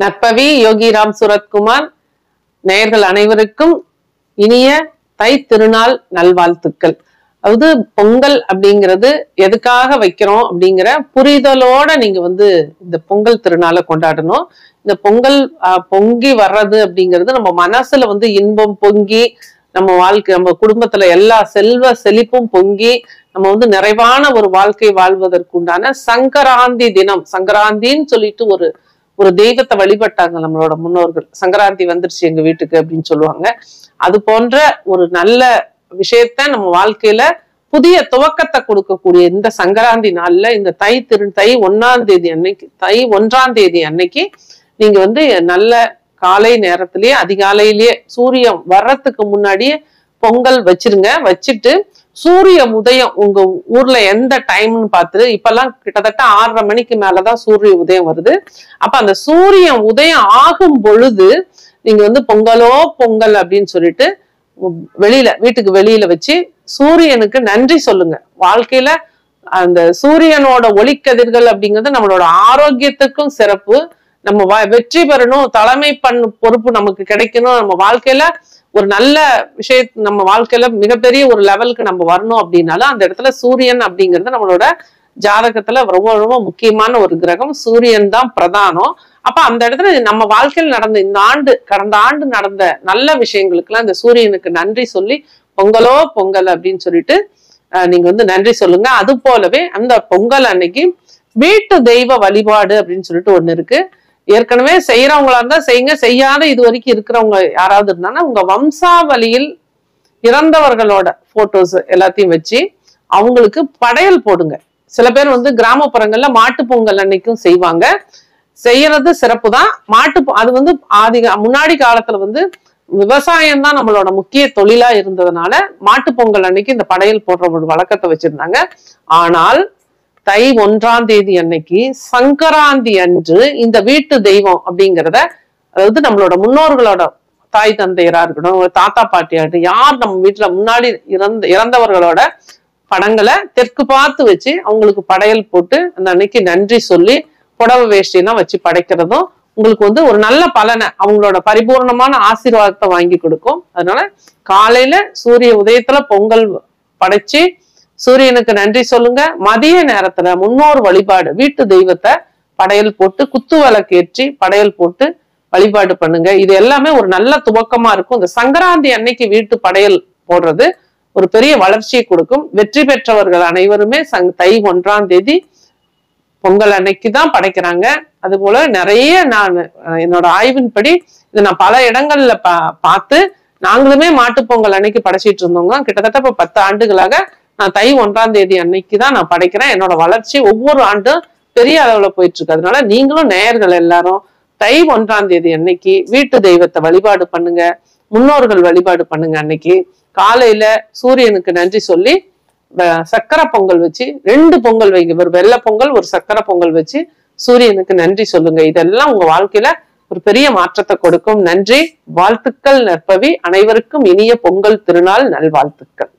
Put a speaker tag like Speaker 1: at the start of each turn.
Speaker 1: நற்பவி யோகிராம் சுரத்குமார் நேயர்கள் அனைவருக்கும் இனிய தை திருநாள் நல்வாழ்த்துக்கள். அதாவது பொங்கல் அப்படிங்கிறது எதுக்காக வைக்கிறோம் அப்படிங்கிற புரிதலோட நீங்க வந்து இந்த பொங்கல் திருநாளை கொண்டாடணும். இந்த பொங்கல் பொங்கி வர்றது அப்படிங்கிறது நம்ம மனசுல வந்து இன்பம் பொங்கி நம்ம வாழ்க்கை நம்ம குடும்பத்துல எல்லா செல்வ செழிப்பும் பொங்கி நம்ம வந்து நிறைவான ஒரு வாழ்க்கை வாழ்வதற்குண்டான சங்கராந்தி தினம் சங்கராந்தின்னு சொல்லிட்டு ஒரு ஒரு தெய்வத்தை வழிபட்டாங்க நம்மளோட முன்னோர்கள். சங்கராந்தி வந்துருச்சு எங்க வீட்டுக்கு அப்படின்னு சொல்லுவாங்க. அது போன்ற ஒரு நல்ல விஷயத்த நம்ம வாழ்க்கையில புதிய துவக்கத்தை கொடுக்கக்கூடிய இந்த சங்கராந்தி நாள்ல இந்த தை திரு தை ஒன்னாம் தேதி அன்னைக்கு தை ஒன்றாம் தேதி அன்னைக்கு நீங்க வந்து நல்ல காலை நேரத்திலேயே அதிகாலையிலேயே சூரியன் வர்றதுக்கு முன்னாடியே பொங்கல் வச்சிருங்க. வச்சுட்டு சூரிய உதயம் உங்க ஊர்ல எந்த டைம்னு பார்த்து இப்பெல்லாம் கிட்டத்தட்ட ஆறரை மணிக்கு மேலதான் சூரிய உதயம் வருது. அப்ப அந்த சூரியன் உதயம் ஆகும் பொழுது நீங்க வந்து பொங்கலோ பொங்கல் அப்படின்னு சொல்லிட்டு வெளியில வீட்டுக்கு வெளியில வச்சு சூரியனுக்கு நன்றி சொல்லுங்க. வாழ்க்கையில அந்த சூரியனோட ஒளிக்கதிர்கள் அப்படிங்கிறது நம்மளோட ஆரோக்கியத்துக்கும் சிறப்பு. நம்ம வெற்றி பெறணும் தலைமை பண்ணு பொறுப்பு நமக்கு கிடைக்கணும். நம்ம வாழ்க்கையில ஒரு நல்ல விஷய நம்ம வாழ்க்கையில மிகப்பெரிய ஒரு லெவலுக்கு நம்ம வரணும் அப்படின்னாலும் அந்த இடத்துல சூரியன் அப்படிங்கிறது நம்மளோட ஜாதகத்துல ரொம்ப ரொம்ப முக்கியமான ஒரு கிரகம். சூரியன் தான் பிரதானம். அப்ப அந்த இடத்துல நம்ம வாழ்க்கையில் நடந்த இந்த ஆண்டு கடந்த ஆண்டு நடந்த நல்ல விஷயங்களுக்கெல்லாம் இந்த சூரியனுக்கு நன்றி சொல்லி பொங்கலோ பொங்கல் அப்படின்னு சொல்லிட்டு நீங்க வந்து நன்றி சொல்லுங்க. அது போலவே அந்த பொங்கல் அன்னைக்கு வீட்டு தெய்வ வழிபாடு அப்படின்னு சொல்லிட்டு ஒண்ணு இருக்கு. ஏற்கனவே செய்யறவங்களா இருந்தா செய்யுங்க செய்யாத இது வரைக்கும் இருக்கிறவங்க யாராவது இருந்தாங்கன்னா உங்க வம்சாவளியில் இறந்தவர்களோட போட்டோஸ் எல்லாத்தையும் வச்சு அவங்களுக்கு படையல் போடுங்க. சில பேர் வந்து கிராமப்புறங்கள்ல மாட்டு பொங்கல் அன்னைக்கும் செய்வாங்க. செய்யறது சிறப்பு தான் மாட்டு அது வந்து ஆதி முன்னாடி காலத்துல வந்து விவசாயம் தான் நம்மளோட முக்கிய தொழிலா இருந்ததுனால மாட்டு பொங்கல் அன்னைக்கு இந்த படையல் போடுற ஒரு வழக்கத்தை வச்சிருந்தாங்க. ஆனால் தை ஒன்றாம் தேதி அன்னைக்கு சங்கராந்தி அன்று இந்த வீட்டு தெய்வம் அப்படிங்கிறத அதாவது நம்மளோட முன்னோர்களோட தாய் தந்தையரா இருக்கட்டும் தாத்தா பாட்டியா யார் நம்ம வீட்டுல முன்னாடி இறந்த இறந்தவர்களோட படங்களை தெற்கு பார்த்து வச்சு அவங்களுக்கு படையல் போட்டு அந்த அன்னைக்கு நன்றி சொல்லி புடவை வேஷ்டியெல்லாம் வச்சு படைக்கிறதும் உங்களுக்கு வந்து ஒரு நல்ல பலனை அவங்களோட பரிபூர்ணமான ஆசீர்வாதத்தை வாங்கி கொடுக்கும். அதனால காலையில சூரிய உதயத்துல பொங்கல் படைச்சு சூரியனுக்கு நன்றி சொல்லுங்க. மதிய நேரத்துல முன்னோர் வழிபாடு வீட்டு தெய்வத்தை படையல் போட்டு குத்து விளக்கேற்றி படையல் போட்டு வழிபாடு பண்ணுங்க. இது எல்லாமே ஒரு நல்ல துவக்கமா இருக்கும். இந்த சங்கராந்தி அன்னைக்கு வீட்டு படையல் போடுறது ஒரு பெரிய வளர்ச்சியை கொடுக்கும். வெற்றி பெற்றவர்கள் அனைவருமே சங் தை ஒன்றாம் தேதி பொங்கல் அன்னைக்கு தான் படைக்கிறாங்க. அது போல நிறைய நான் என்னோட ஆய்வின்படி இதை நான் பல இடங்கள்ல பா பார்த்து நாங்களுமே மாட்டுப்பொங்கல் அன்னைக்கு படைச்சிட்டு இருந்தோங்க. கிட்டத்தட்ட இப்போ பத்து ஆண்டுகளாக நான் தை ஒன்றாம் தேதி அன்னைக்கு தான் நான் படைக்கிறேன். என்னோட வளர்ச்சி ஒவ்வொரு ஆண்டும் பெரிய அளவுல போயிட்டு இருக்கு அதனால நீங்களும் நேயர்கள் எல்லாரும் தை ஒன்றாம் தேதி அன்னைக்கு வீட்டு தெய்வத்தை வழிபாடு பண்ணுங்க. முன்னோர்கள் வழிபாடு பண்ணுங்க அன்னைக்கு. காலையில சூரியனுக்கு நன்றி சொல்லி சக்கரை பொங்கல் வச்சு ரெண்டு பொங்கல் வைங்க. ஒரு வெள்ளை பொங்கல் ஒரு சக்கரை பொங்கல் வச்சு சூரியனுக்கு நன்றி சொல்லுங்க. இதெல்லாம் உங்க வாழ்க்கையில ஒரு பெரிய மாற்றத்தை கொடுக்கும். நன்றி. வாழ்த்துக்கள் நற்பவி. அனைவருக்கும் இனிய பொங்கல் திருநாள். நல்வாழ்த்துக்கள்.